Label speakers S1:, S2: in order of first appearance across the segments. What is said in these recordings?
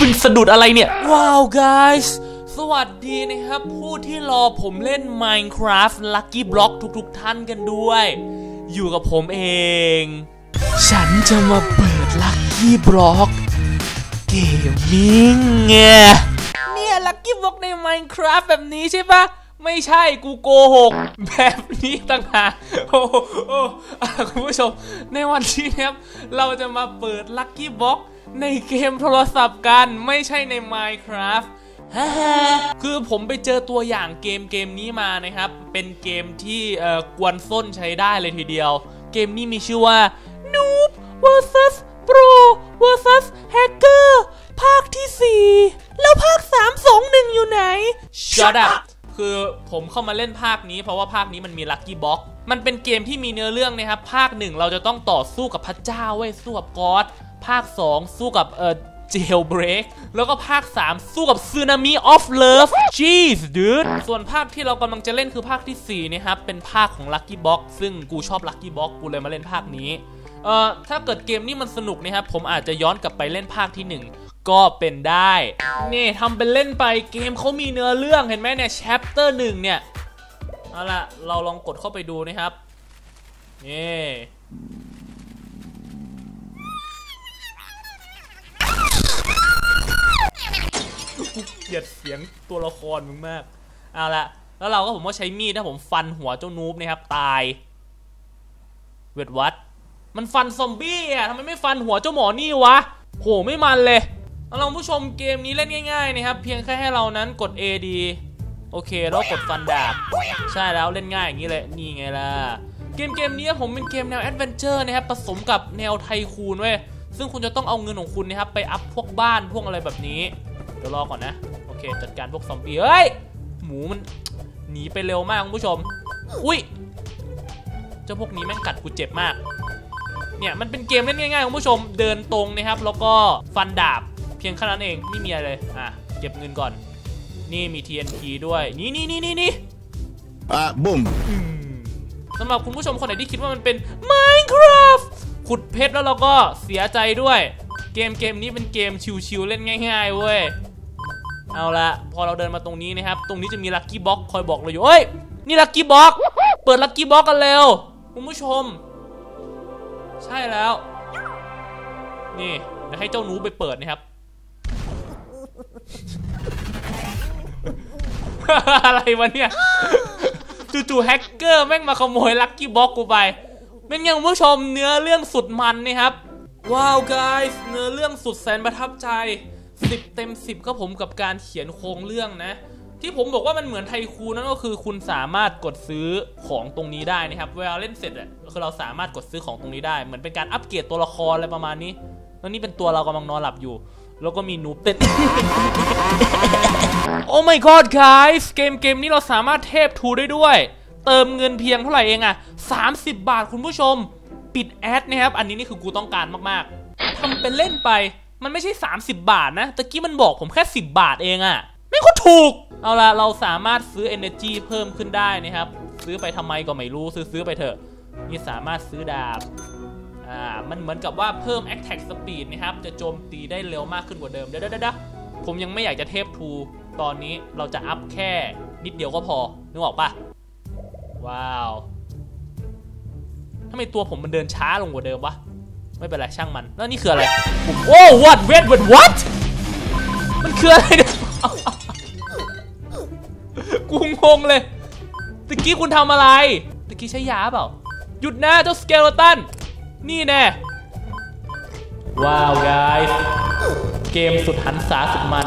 S1: มันสะดุดอะไรเนี่ย ว้าว guys สวัสดีนะครับ ผู้ที่รอผมเล่น Minecraft Lucky Block ทุกๆท่านกันด้วย อยู่กับผมเอง ฉันจะมาเปิด Lucky Block เกมมิ่งไงเนี่ย Lucky Block ใน Minecraft แบบนี้ใช่ปะ ไม่ใช่กูโกหก แบบนี้ต่างหากโอ้โอ้คุณผู้ชม ในวันนี้นะครับ เราจะมาเปิด Lucky Box ในเกมโทรศัพท์กันไม่ใช่ใน Minecraft ฮ่าฮ่าคือผมไปเจอตัวอย่างเกมเกมนี้มานะครับ เป็นเกมที่เอ่อกวนส้นใช้ได้เลยทีเดียว เกมนี้มีชื่อว่า Noob vs Pro vs Hacker ภาคที่ 4 แล้วภาค 3 2 1 อยู่ไหน Shut up คือผมเข้ามาเล่นภาคนี้ เพราะว่าภาคนี้มันมีลัคกี้บ็อกมันเป็นเกมที่มีเนื้อเรื่องนะครับ ภาคหนึ่งเราจะต้องต่อสู้กับพระเจ้าเว้ยสู้กับกอดภาค 2 สู้กับเอ่อเจลเบรกแล้วก็ภาค 3 สู้กับซึนามิออฟเลิฟ jeez dude ส่วนภาคที่เรากำลังจะเล่นคือภาคที่ 4 นะครับ เป็นภาคของ Lucky Box ซึ่งกูชอบ Lucky Box กูเลยมาเล่นภาคนี้ เอ่อ ถ้าเกิดเกมนี้มันสนุกนะครับ ผมอาจจะย้อนกลับไปเล่นภาคที่ 1 ก็เป็นได้นี่ทำเป็นเล่นไปเกมเขามีเนื้อเรื่องเห็นไหมเนี่ย chapter 1เนี่ยเอาละเราลองกดเข้าไปดูนะครับนี่เกลียดเสียงตัวละครมึงมากเอาละแล้วเราก็ผมก็ใช้มีดถ้าผมฟันหัวเจ้านูบนะครับตาย เวทวัด มันฟันซอมบี้อะทำไมไม่ฟันหัวเจ้าหมอนี่วะโหไม่มันเลย เอาผู้ชมเกมนี้เล่นง่ายๆนะครับ เพียงแค่ให้เรานั้นกด A ดีโอเคแล้วกดฟันดาบ ใช่แล้วเล่นง่ายอย่างนี้เลยนี่ไงล่ะ เกมเกมนี้ผมเป็นเกมแนว adventure นะครับผสมกับแนว tycoon เว้ยซึ่งคุณจะต้องเอาเงินของคุณนะครับไปอัพพวกบ้านพวกอะไรแบบนี้ เดี๋ยวรอก่อนนะ โอเค จัดการพวกซอมบี้เฮ้ย หมูมันหนีไปเร็วมากคุณผู้ชม อุ้ยเจ้าพวกนี้แม่งกัดกูเจ็บมาก เนี่ยมันเป็นเกมเล่นง่ายๆคุณผู้ชมเดินตรงนะครับ แล้วก็ฟันดาบ เพียงแค่นั้นเองไม่มีอะไรเลยอะเก็บเงินก่อน นี่มี TNT ด้วย นี่นี่นี่นี่นี่
S2: Ah, boom.
S1: สำหรับคุณผู้ชมคนไหนที่คิดว่ามันเป็น Minecraft ขุดเพชรแล้วเราก็เสียใจด้วย เกมเกมนี้เป็นเกมชิวๆเล่นง่ายๆเว้ยเอาละพอเราเดินมาตรงนี้นะครับ ตรงนี้จะมี lucky block คอยบอกเราอยู่เอ้ยนี่ lucky block เปิด lucky block กันเร็วคุณผู้ชม ใช่แล้ว นี่เดี๋ยวให้เจ้าหนูไปเปิดนะครับ อะไรวะเนี่ยจู่ๆแฮกเกอร์แม่งมาขโมยลัคกี้บ็อกกูไปเป็นไงคุณผู้ชมเนื้อเรื่องสุดมันนี่ครับ ว้าว guys เนื้อเรื่องสุดแสนประทับใจ 10 เต็ม 10 ก็ผมกับการเขียนโครงเรื่องนะ ที่ผมบอกว่ามันเหมือนไทคูนั่นก็คือคุณสามารถกดซื้อของตรงนี้ได้นะครับเวลาเล่นเสร็จอะคือเราสามารถกดซื้อของตรงนี้ได้ เหมือนเป็นการอัปเกรดตัวละครอะไรประมาณนี้แล้วนี่เป็นตัวเรากำลังนอนหลับอยู่ แล้วก็มีนูบเต้น โอ้ my god guys เกมเกมนี้เราสามารถเทพทูได้ด้วย เติมเงินเพียงเท่าไหร่เองอะ30 บาทคุณผู้ชม ปิดแอดนะครับ อันนี้นี่คือกูต้องการมากๆทำเป็นเล่นไป มันไม่ใช่ 30 บาทนะ ตะกี้มันบอกผมแค่ 10 บาทเองอะไม่ก็ถูก เอาละเราสามารถซื้อ energy เพิ่มขึ้นได้นะครับ ซื้อไปทำไมก็ไม่รู้ ซื้อซื้อไปเถอะ นี่สามารถซื้อดาบ อ่ามันเหมือนกับว่าเพิ่ม attack speed นะครับ จะโจมตีได้เร็วมากขึ้นกว่าเดิมเดี๋ยวเดี๋ยวเดี๋ยวผมยังไม่อยากจะเทพทูตอนนี้เราจะอัพแค่นิดเดียวก็พอ นึกออกปะว้าวทำไมตัวผมมันเดินช้าลงกว่าเดิมวะ ไม่เป็นไรช่างมัน แล้วนี่คืออะไร โอ้ what wait wait what มันคืออะไรเนี่ยกูงงเลย ตะกี้คุณทำอะไร ตะกี้ใช้ยาเปล่า หยุดนะเจ้าสเกลตัน นี่แน่ ว้าว guys เกมสุดหันษาสุดมัน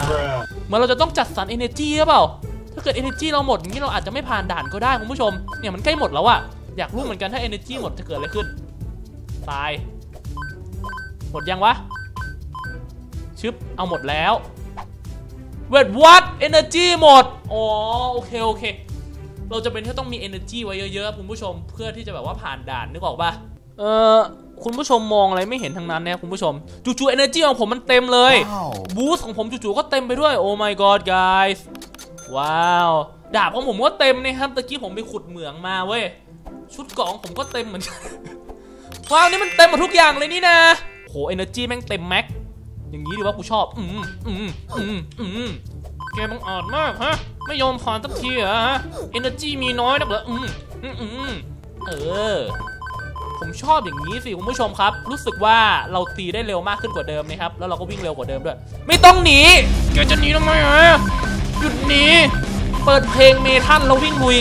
S1: เหมือนเราจะต้องจัดสรร energy หรือเปล่า ถ้าเกิด energy เราหมดอย่างนี้เราอาจจะไม่ผ่านด่านก็ได้คุณผู้ชม เนี่ยมันใกล้หมดแล้วอะอยากรู้เหมือนกันถ้า energy หมดจะเกิดอะไรขึ้น ตาย หมดยังวะ ชึบ เอาหมดแล้วเวทวัด energy หมด อ๋อ โอเค โอเค เราจะเป็นที่ต้องมี energy ไว้เยอะๆ คุณผู้ชม เพื่อที่จะแบบว่าผ่านด่านนึกออกปะ เออคุณผู้ชมมองอะไรไม่เห็นทั้งนั้นนะครับคุณผู้ชมจู่ๆ energy ของผมมันเต็มเลย
S2: Wow.
S1: บูสต์ของผมจู่ๆก็เต็มไปด้วยโอ้ my god guys ว้าวดาบของผมก็เต็มนะครับตะกี้ผมไปขุดเหมืองมาเว้ยชุดเกราะของผมก็เต็มเหมือนกันว้าวนี่มันเต็มหมดทุกอย่างเลยนี่นะโห energy แม่งเต็มแม็กอย่างนี้ดีว่ากูชอบอืมอืมอืมอืมแกบังอาจมากฮะไม่ยอมผ่านสักทีเหรอฮะ energy มีน้อยนักเหรออืมอืมอืมเออ ผมชอบอย่างนี้สิคุณผู้ชมครับ รู้สึกว่าเราตีได้เร็วมากขึ้นกว่าเดิมนะครับ แล้วเราก็วิ่งเร็วกว่าเดิมด้วย ไม่ต้องหนีแกจะหนีทำไมฮะหยุดหนี เปิดเพลงเมทัลแล้ววิ่งลุย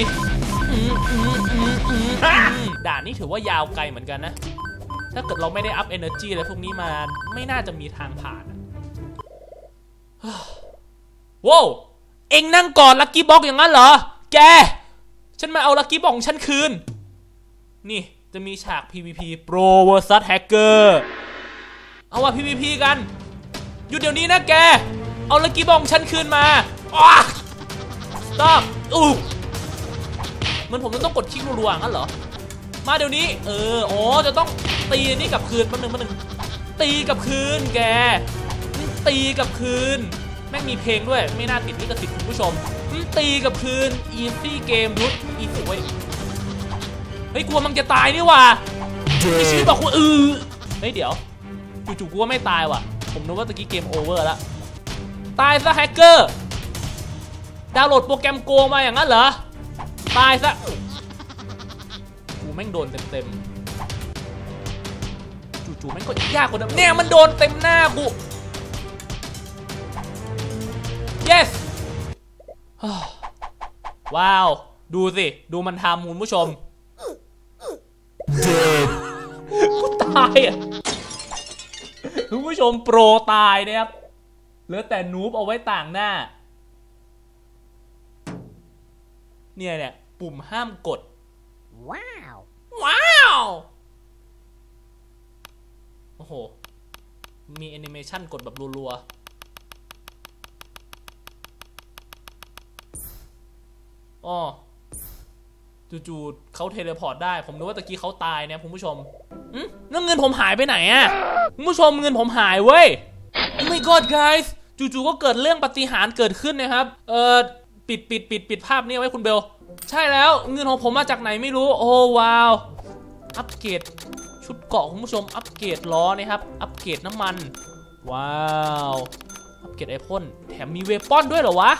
S1: อืมอืมอืมอืมอืมด่านนี้ถือว่ายาวไกลเหมือนกันนะ ถ้าเกิดเราไม่ได้อัพ energy อะไรพวกนี้มา ไม่น่าจะมีทางผ่านอะว้าวเอ็งนั่งกอดลักกี้บ็อกอย่างนั้นเหรอ แก ฉันมาเอาลักกี้บ็อกของฉันคืน นี่ จะมีฉาก PVP Pro vs Hacker เอาว่า PVP กัน หยุดเดี๋ยวนี้นะแก เอาลักกี้บองฉันคืนมาอ้า stop อู้เหมือนผมจะต้องกดคลิกรัวๆงั้นเหรอ มาเดี๋ยวนี้ เออ อ๋อ จะต้องตีนี่กับคืนมาหนึ่งมาหนึ่งตีกับคืนแก ตีกับคืน แม่งมีเพลงด้วย ไม่น่าติดลิขสิทธิ์คุณผู้ชม ตีกับคืน easy game รุด easy เว้ย เฮ้ยกลัวมันจะตายนี่ว่ามีชีวิตบอกว่าเออเฮ้ยเดี๋ยวจู่ๆกูว่าไม่ตายว่ะ ผมนึกว่าตะกี้ game over แล้วตายซะแฮกเกอร์ดาวน์โหลดโปรแกรมโกงมาอย่างนั้นเหรอ ตายซะกูแม่งโดนเต็มๆจู่ๆแม่งก็ยากกว่าเดิมเนี่ยมันโดนเต็มหน้ากู yes ว้าว ดูสิ ดูมันทำคุณผู้ชม กูตายอะคุณผู้ชมโปรตายนะครับเหลือแต่นูบเอาไว้ต่างหน้า เนี่ยเนี่ยปุ่มห้ามกด
S3: Wow.
S1: ว้าว โอ้โห มีแอนิเมชันกดแบบรัวๆอ๋อ จู่ๆเขา teleport ได้ ผมนึกว่าตะกี้เขาตายเนี่ยคุณผู้ชมอืมแล้วเงินผมหายไปไหนอะคุณผู้ชมเงินผมหายเว้ย Oh my god guys จู่ๆก็เกิดเรื่องปาฏิหาริย์เกิดขึ้นนะครับ เออปิดปิดปิดปิดภาพนี้ไว้คุณเบล ใช่แล้วเงินของผมมาจากไหนไม่รู้ โอ้ว้าว อัปเกรดชุดเกราะคุณผู้ชม อัปเกรดล้อนะครับ อัปเกรดน้ำมัน ว้าว อัปเกรดไอพ่นแถมมีเวปอนด้วยเหรอวะ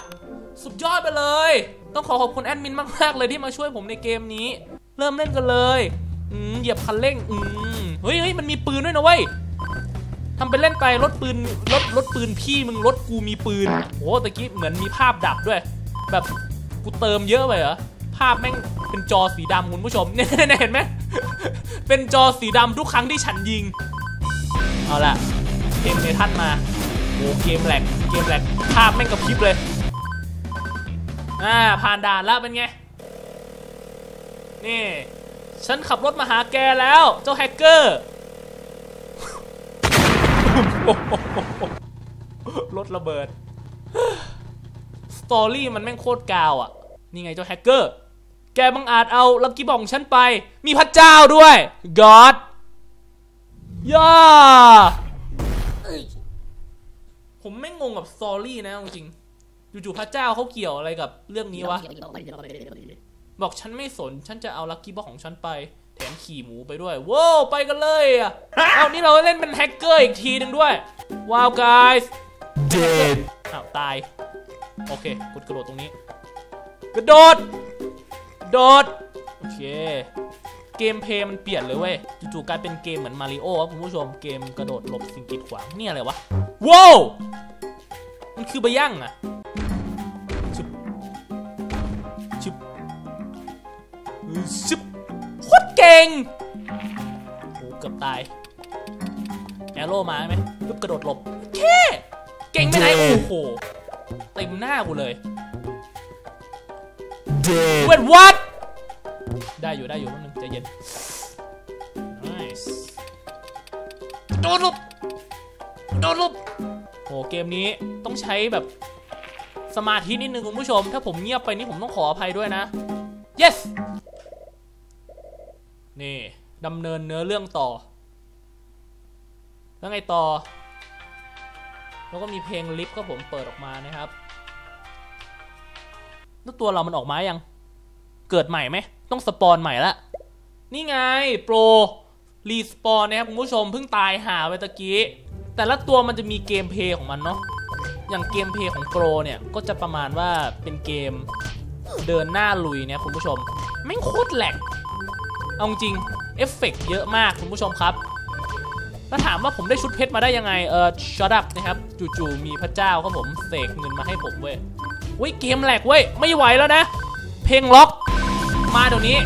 S1: สุดยอดไปเลย ต้องขอขอบคุณแอดมินมากๆเลยที่มาช่วยผมในเกมนี้ เริ่มเล่นกันเลยอืมเหยียบคันเร่งอืมเฮ้ยเฮ้ยมันมีปืนด้วยนะเว้ยทำเป็นเล่นไปรถปืนรถรถปืนพี่มึงรถกูมีปืนโอ้ตะกี้เหมือนมีภาพดับด้วย แบบกูเติมเยอะไปเหรอภาพแม่งเป็นจอสีดำคุณผู้ชมเนี่ยเห็นไหมเป็นจอสีดำทุกครั้งที่ฉันยิง เอาละเกมเมทันมาโอ้เกม lag เกม lag ภาพแม่งกระพริบเลย อ่าผ่านด่านแล้วเป็นไง นี่ ฉันขับรถมาหาแกแล้ว เจ้าแฮกเกอร์ รถระเบิด story มันแม่งโคตรกาวอะ นี่ไงเจ้าแฮกเกอร์ แกบังอาจเอา lucky block ฉันไป มีพระเจ้าด้วย God ย่าผมไม่งงกับสตอรี่นะจริง จู่ๆพระเจ้าเขาเกี่ยวอะไรกับเรื่องนี้วะ บอกฉันไม่สน ฉันจะเอาลักกี้บ็อกของฉันไป แถมขี่หมูไปด้วยว้าวไปกันเลยอะเอานี่เราเล่นเป็นแฮกเกอร์อีกทีหนึ่งด้วย ว้าว guys
S2: Dead.
S1: อ้าวตาย โอเคกดกระโดดตรงนี้ กระโดด โดด โอเค เกมเพลย์มันเปลี่ยนเลยเว้ย จู่ๆกลายเป็นเกมเหมือนมาริโอ้ครับคุณผู้ชม เกมกระโดดหลบสิ่งกีดขวาง นี่อะไรวะว้าวมันคือบะยั่งอะ ชึบโคตรเก่งโอ้เกือบตาย แอโร่มาไหมปึ๊บกระโดดหลบแค่เก่งไปไหนโอ้โหเต็มหน้ากูเลย
S2: Dead.
S1: เวทวัดได้อยู่ได้อยู่แป๊บนึงใจเย็น nice โดนลุบโดนลุบโอ้เกมนี้ต้องใช้แบบสมาธินิดนึงคุณผู้ชม ถ้าผมเงียบไปนี่ผมต้องขออภัยด้วยนะ yes นี่ดำเนินเนื้อเรื่องต่อ แล้วไงต่อ แล้วก็มีเพลงลิฟก็ผมเปิดออกมานะครับแล้วตัวเรามันออกมายัง เกิดใหม่ไหม ต้อง spawn ใหม่ละนี่ไง โปร respawn นะครับคุณผู้ชมเพิ่งตายหาไปตะกี้ แต่ละตัวมันจะมี gameplay ของมันเนาะอย่าง gameplay ของโปรเนี่ย ก็จะประมาณว่าเป็นเกมเดินหน้าลุยเนี่ยคุณผู้ชมแม่งโคตร lag เอาจริงเอฟเฟกต์เยอะมากคุณผู้ชมครับถ้าถามว่าผมได้ชุดเพชรมาได้ยังไง เออช็อตอัพนะครับ จู่ๆมีพระเจ้าครับผมเสกเงินมาให้ผมเว้ยเว้ยเกม lag เว้ย ไม่ไหวแล้วนะ เพลงล็อก มาเดี๋ยวนี้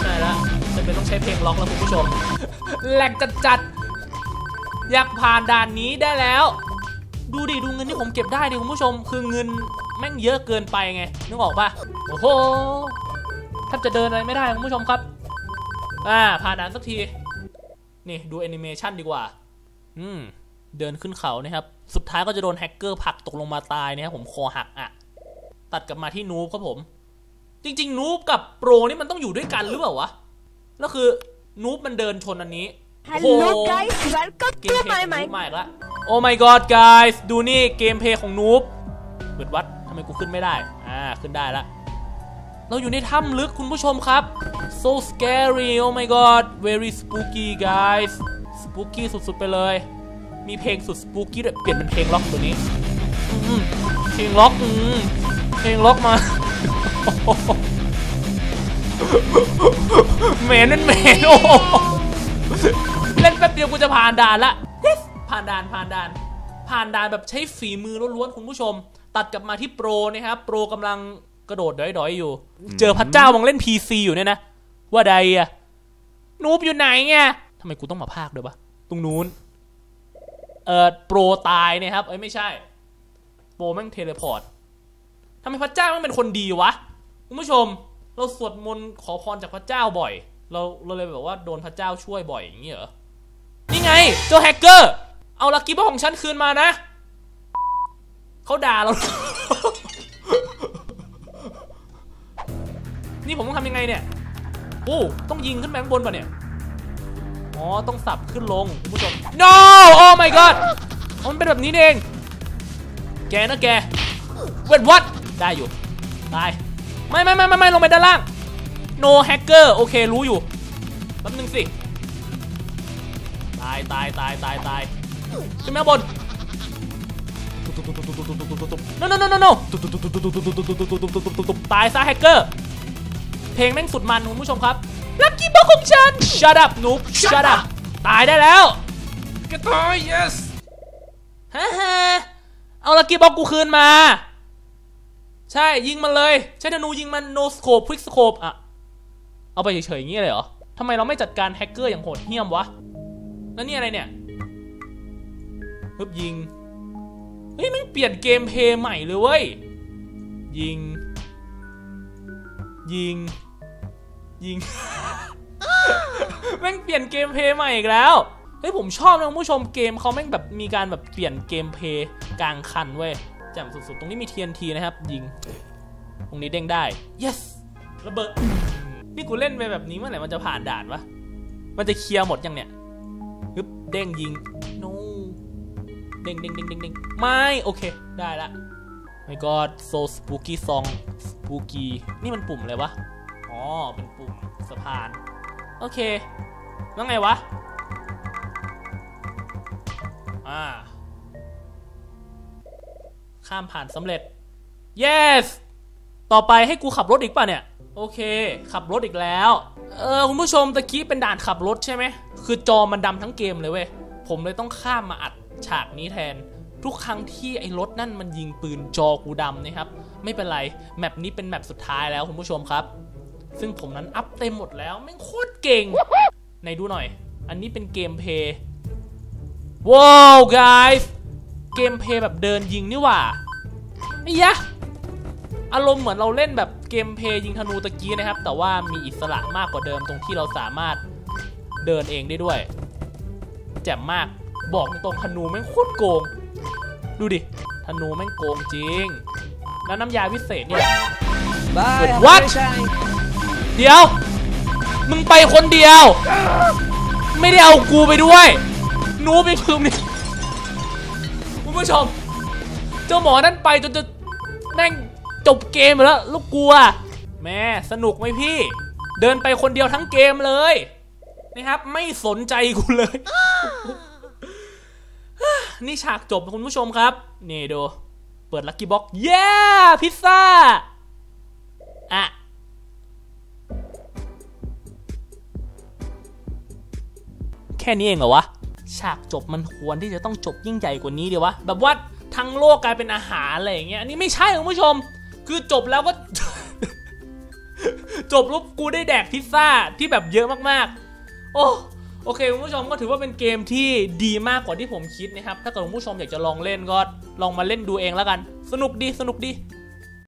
S1: ใช่แล้วจะเป็นต้องใช้เพลงล็อกแล้วคุณผู้ชม lag จัดๆ อยากผ่านด่านนี้ได้แล้ว ดูดิ ดูเงินที่ผมเก็บได้ดิคุณผู้ชม คือเงินแม่งเยอะเกินไปไง นึกออกปะโอ้โห บจะเดินอะไรไม่ได้คุณผู้ชมครับ อ่าผ่านด่านสักที นี่ดูแอนิเมชันดีกว่า อืม เดินขึ้นเขานะครับ สุดท้ายก็จะโดนแฮกเกอร์ผลักตกลงมาตายนะครับผมคอหักอะ ตัดกลับมาที่ noob ครับผม จริง ๆ noob กับโปรนี่มันต้องอยู่ด้วยกันหรือเปล่าวะ แล้วคือ noob มันเดินชนอันนี้
S3: Hello guys, welcome
S1: เก
S3: to
S1: มเพล
S3: my
S1: ย์ของนู
S3: mind.
S1: บมาอีกแล้วโอ้ my god guys ดูนี่ gameplay ของ noobเปิดวัดทำไมกูขึ้นไม่ได้ อ่า ขึ้นได้ละ เราอยู่ในถ้ำลึกคุณผู้ชมครับ so scary oh my god very spooky guys spooky สุดๆไปเลย มีเพลงสุด spooky ด้วยเปลี่ยนเป็นเพลงล็อกตัวนี้เพลงล็อกเพลงล็อกมาเมนนั่นเมนโอ้เล่นแป๊บเดียวกูจะผ่านด่านละ Yes ผ่านด่านผ่านด่าน ผ่านด่านแบบใช้ฝีมือล้วนๆคุณผู้ชม ตัดกลับมาที่โปรนะครับ โปรกำลัง กระโดดดอยๆอยู่ เจอพระเจ้ามองเล่น PC อยู่เนี่ยนะ ว่าใดอะ noob อยู่ไหนไงทำไมกูต้องมาพากย์ด้วยปะตรงนู้น เออโปรตายเนี่ยครับเอ้ยไม่ใช่ โปรแม่ง teleport ทำไมพระเจ้าแม่งเป็นคนดีวะคุณผู้ชม เราสวดมนต์ขอพรจากพระเจ้าบ่อย เราเราเลยแบบว่าโดนพระเจ้าช่วยบ่อยอย่างนี้เหรอนี่ไงเจ้าแฮกเกอร์ เอาลักกี้บ็อกของฉันคืนมานะเขาด่าเรา นี่ผมต้องทำยังไงเนี่ยโอ้ต้องยิงขึ้นไปข้างบนป่ะเนี่ยอ๋อต้องสับขึ้นลงคุณผู้ชม no oh my god มันเป็นแบบนี้เอง แกนะแกเวทวัดได้อยู่ตายไม่ไม่ไม่ไม่ไม่ลงไปด้านล่าง no hacker โอเครู้อยู่แป๊บนึงสิตายตายตายตายตายขึ้นมาข้างบน no no no no no ตายซะแฮกเกอร์ เพลงแม่งสุดมันคุณผู้ชมครับลักกี้บ็อกของฉัน shut up นุ๊ก shut up ตายได้แล้ว
S4: กระต่าย yes
S1: ฮ่าฮ่าเอา Lucky Block กูคืนมา ใช่ยิงมันเลย ใช้ธนูยิงมัน no scope quick scope อะเอาไปเฉยๆอย่างนี้เลยเหรอทำไมเราไม่จัดการแฮกเกอร์อย่างโหดเหี้ยมวะ แล้วนี่อะไรเนี่ยปึ๊บยิง เฮ้ยแม่งเปลี่ยน gameplay ใหม่เลยเว้ย ยิง ยิง ยิง แม่งเปลี่ยนเกมเพย์ใหม่อีกแล้ว เฮ้ยผมชอบนะคุณผู้ชมเกมเขาแม่งแบบมีการแบบเปลี่ยนเกมเพย์กลางคันเว้ยแจ่มสุดๆ ตรงนี้มี TNT นะครับ ยิง ตรงนี้เด้งได้ yes ระเบิด นี่กูเล่นไปแบบนี้เมื่อไหร่มันจะผ่านด่านวะ มันจะเคลียร์หมดยังเนี่ยฮึบเด้งยิง no เด้งเด้งเด้งเด้งเด้งไม่ โอเค ได้ละ my god so spooky song spooky นี่มันปุ่มอะไรวะ อ๋อ เป็นปุ่มสะพาน โอเค แล้วไงวะ อ่า ข้ามผ่านสำเร็จ yes ต่อไปให้กูขับรถอีกป่ะเนี่ย โอเค ขับรถอีกแล้ว เออ คุณผู้ชมตะกี้เป็นด่านขับรถใช่ไหม คือจอมันดำทั้งเกมเลยเว้ย ผมเลยต้องข้ามมาอัดฉากนี้แทน ทุกครั้งที่ไอ้รถนั่นมันยิงปืนจอกูดำนะครับ ไม่เป็นไร แมปนี้เป็นแมปสุดท้ายแล้วคุณผู้ชมครับ ซึ่งผมนั้นอัพเต็มหมดแล้วแม่งโคตรเก่งไหนดูหน่อย อันนี้เป็นเกมเพย์ว้าว guys เกมเพย์แบบเดินยิงนี่หว่าไอ้ยะอารมณ์เหมือนเราเล่นแบบเกมเพย์ยิงธนูตะกี้นะครับ แต่ว่ามีอิสระมากกว่าเดิมตรงที่เราสามารถเดินเองได้ด้วย แจ่มมากบอกตรงธนูแม่งโคตรโกง ดูดิ ธนูแม่งโกงจริง แล้วน้ำยาวิเศษเนี่ย
S4: Bye
S1: What?
S4: have a great time
S1: เดี๋ยว มึงไปคนเดียว ไม่ได้เอากูไปด้วยหนูไปคือนี่คุณผู้ชม เจ้าหมอนั่นไปจนจะแม่งจบเกมไปแล้วลูกกลัว แม่สนุกไหมพี่ เดินไปคนเดียวทั้งเกมเลยนะครับ ไม่สนใจกูเลย นี่ฉากจบคุณผู้ชมครับ นี่ดู เปิดลักกี้บ็อกเย้พิซซ่า อะ แค่นี้เองเหรอวะ ฉากจบมันควรที่จะต้องจบยิ่งใหญ่กว่านี้ดีวะ แบบว่าทั้งโลกกลายเป็นอาหารอะไรอย่างเงี้ย อันนี้ไม่ใช่คุณผู้ชม คือจบแล้วก็ จบรูปกูได้แดกพิซซ่าที่แบบเยอะมากๆ โอ้ โอเคคุณผู้ชมก็ถือว่าเป็นเกมที่ดีมากกว่าที่ผมคิดนะครับ ถ้าเกิดคุณผู้ชมอยากจะลองเล่นก็ลองมาเล่นดูเองแล้วกัน สนุกดีสนุกดี